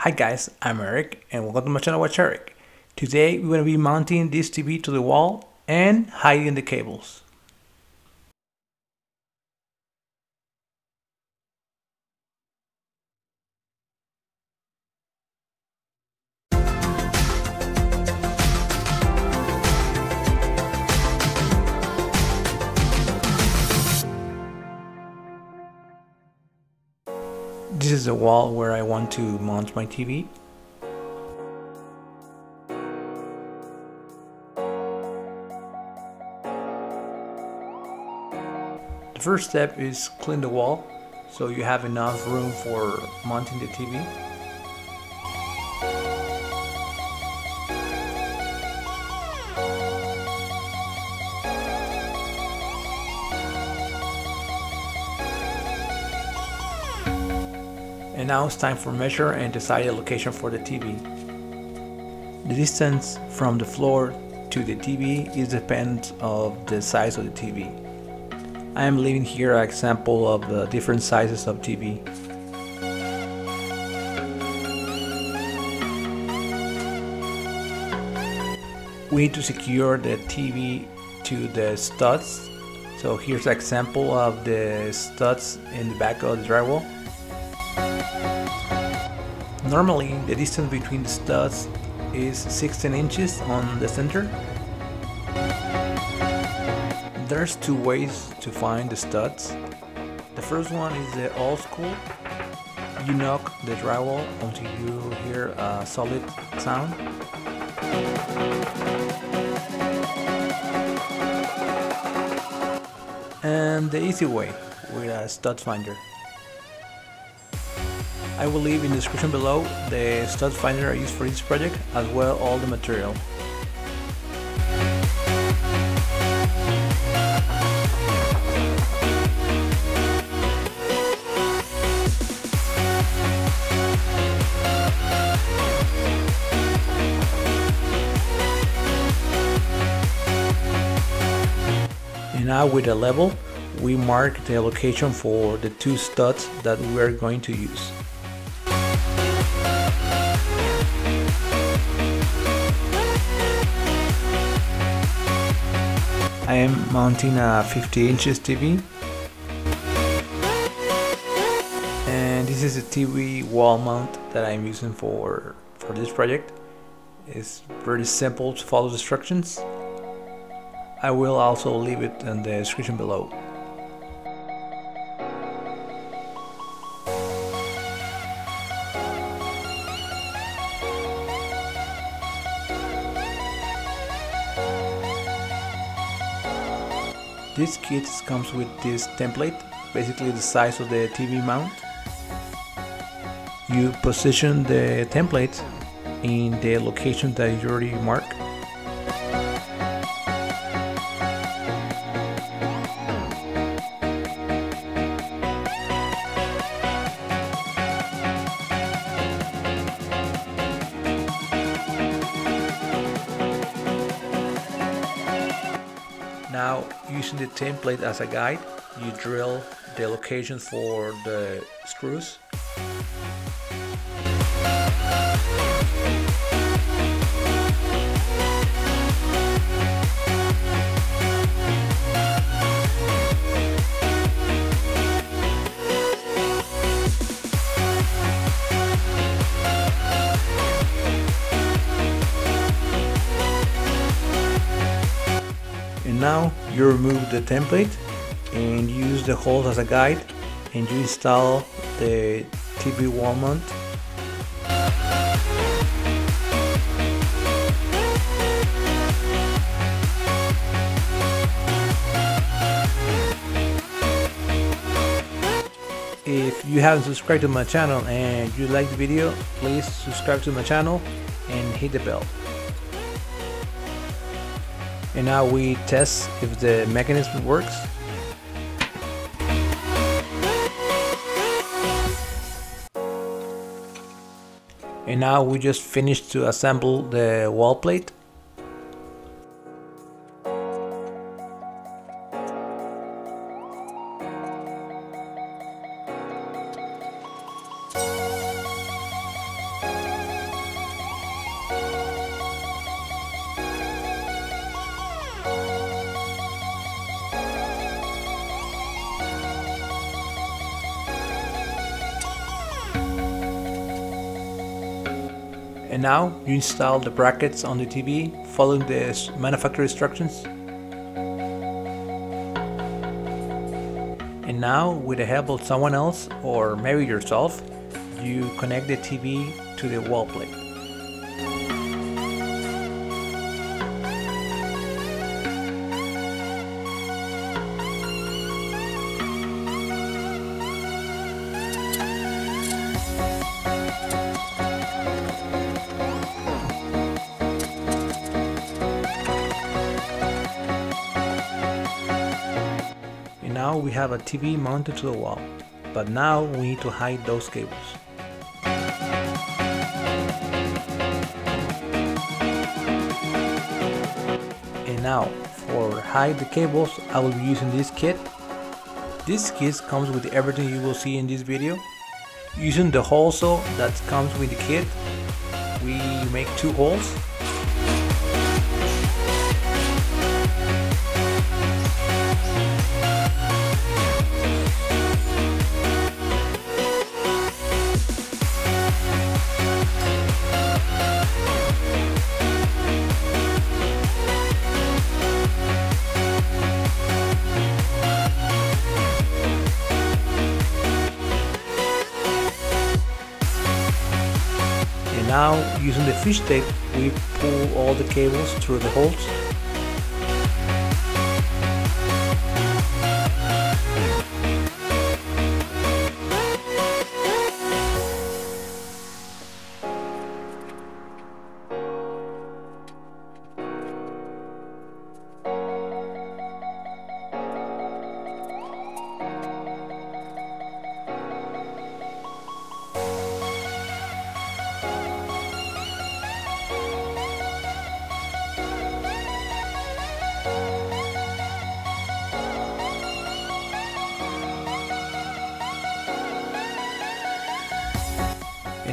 Hi guys, I'm Erick and welcome to my channel Watch Erick. Today we're going to be mounting this TV to the wall and hiding the cables. Is the wall where I want to mount my TV. The first step is clean the wall so you have enough room for mounting the TV. And now it's time for measure and decide a location for the TV. The distance from the floor to the TV is depends of the size of the TV. I am leaving here an example of the different sizes of TV. We need to secure the TV to the studs. So here's an example of the studs in the back of the drywall. Normally, the distance between the studs is 16 inches on the center. There's two ways to find the studs. The first one is the old school. You knock the drywall until you hear a solid sound. And the easy way with a stud finder. I will leave in the description below the stud finder I used for this project as well all the material. And now with a level, we mark the location for the two studs that we are going to use. I am mounting a uh, 50 inches TV and this is a TV wall mount that I'm using for for this project. It's pretty simple to follow the instructions. I will also leave it in the description below This kit comes with this template, basically the size of the TV mount. You position the template in the location that you already marked. Now, using the template as a guide, you drill the location for the screws. You remove the template and use the holes as a guide and you install the TV wall mount If you haven't subscribed to my channel and you like the video, please subscribe to my channel and hit the bell. And now we test if the mechanism works. And now we just finished to assemble the wall plate. And now you install the brackets on the TV following the manufacturer instructions. And now with the help of someone else or maybe yourself, you connect the TV to the wall plate. Now we have a TV mounted to the wall, but now we need to hide those cables. And now for hide the cables I will be using this kit. This kit comes with everything you will see in this video. Using the hole saw that comes with the kit, we make two holes now using the fish tape we pull all the cables through the holes.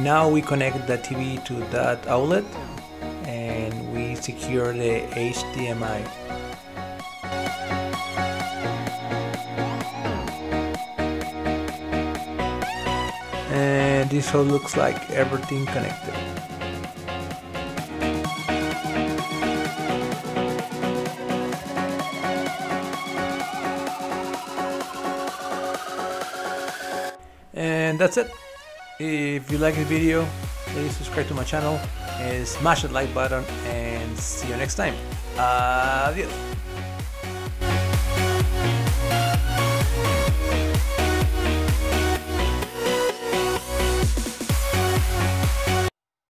Now we connect the TV to that outlet and we secure the HDMI. And this all looks like everything connected. And that's it. If you like the video, please subscribe to my channel and smash the like button and see you next time. Adios.